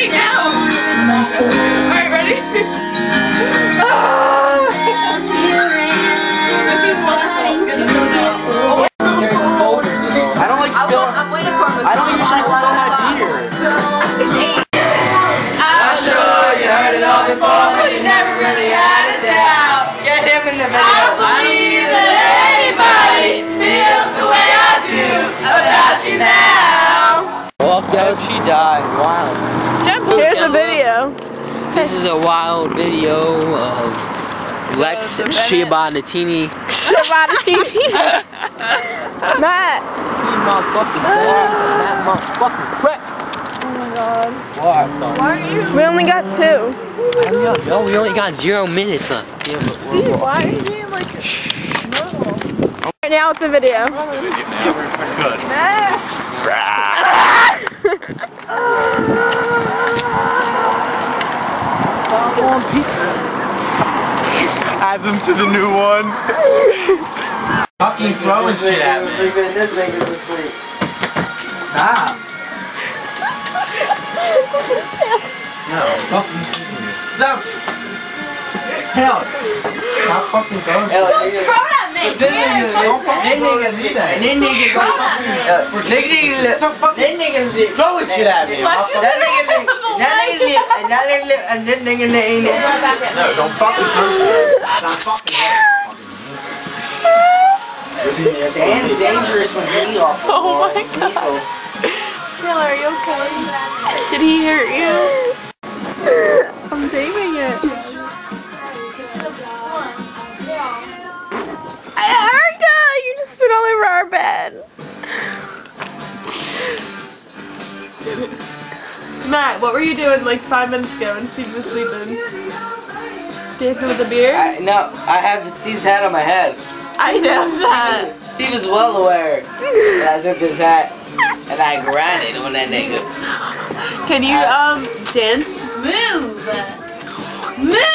Alright, ready? I don't like spilling. I'm waiting for him. I don't usually spill my beer. I'm sure you heard it all before, but you never really had a doubt. Get him in the I believe that anybody feels the way I do about you now. Walk out, she died. Wow. Here's a video. This is a wild video of Lex Shibanatini. Shabatatini. Matt. Steve motherfucking ah. Clark. That motherfucking prick. Oh my god. Why are you? We only got two. Yo, we only got zero minutes left. Yeah, but Steve, why are you being like normal? Right now it's a video. Good. On pizza. Add them to the new one. Fucking throwing shit at me. Stop. No, fucking serious. Stop. Hell. Stop fucking throwing shit. Don't fucking throw it at me then. Then nigga go Nigga, Stop fucking nigga, throwing shit at me. that nigga, and that nigga, and then nigga, nigga, No, don't fucking throw shit. Stop fucking Dan's dangerous when he off. Oh my god. Taylor, are you okay? Did he hurt you? I'm taping it. Erica, you just spit all over our bed. Matt, what were you doing like five minutes ago when Steve was sleeping? Dancing with a beer? I, no, I have Steve's hat on my head. I know that. Steve is well aware that I took his hat and I grinded on that nigga. Can you um dance? Move! Move!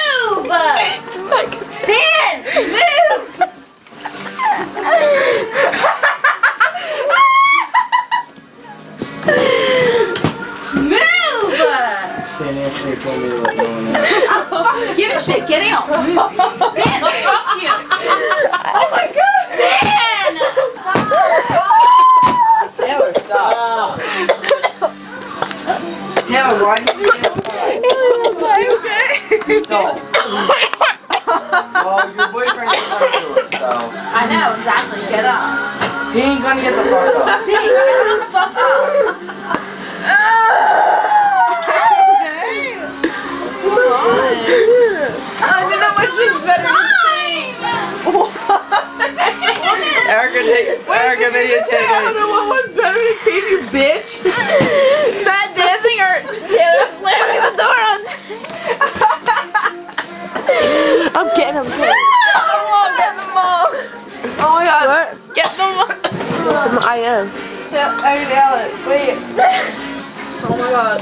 St. Told me to no one else. Get a shit, get out! Dan, fuck you! Oh my god! Dan! Taylor, stop. Taylor, why do you do Don't. well, your boyfriend is going to do it, so. I know, exactly, get up. He ain't gonna get the fuck up. Dan, get the fuck up! Erica, take, Erica, videotape I don't me. know what was better to tape, you bitch. Matt dancing or Taylor slamming the door on. I'm getting him. Get them all, get them all. Oh my god. What? Get them all. Um, I am. Yeah, I nailed it. Wait. Oh my god.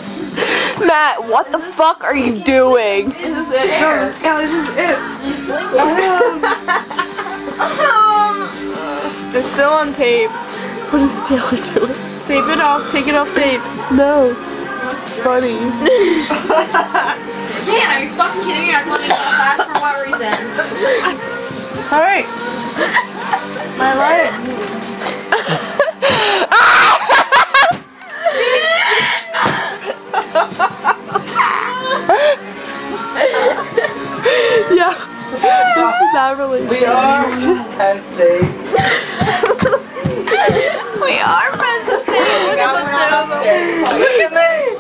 Matt, what the fuck are you doing? This is it. Yeah, this is it. Still on tape. What is Taylor doing? Tape it off. Take it off tape. No. Funny. Dan, are you fucking kidding me? I'm letting you go back for what reason? Alright. My life. yeah. This is not really We are Penn State. We are friends the same. Look at the two of them. Look at me.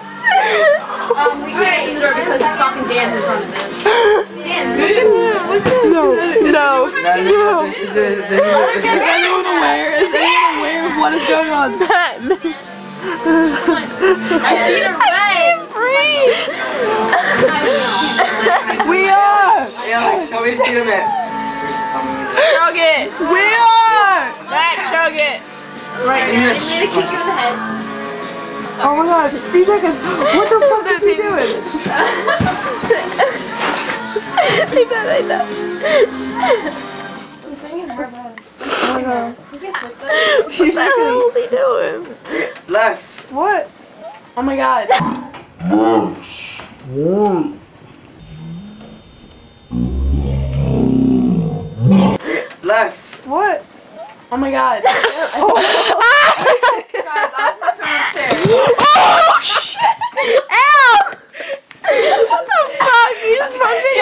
Um, we can't open the door because fucking Dan's in front of them. Dan, No, no. No, no, this is this is, this is, anyone aware? Is anyone aware of what is going on? Matt. my feet are wet. Breathe. We are. yeah, show me see the man. Right, and you're going to kick you in the head. Oh my gosh, it's Steve Dickens. What the fuck is he doing? Leave that. I know. singing her bad. What the hell is he doing? Lex. What? Oh my god. Lex. What? Lex. What? Oh my god. oh. Guys, I my phone upstairs. Oh shit! Ow! what the fuck? You just punched me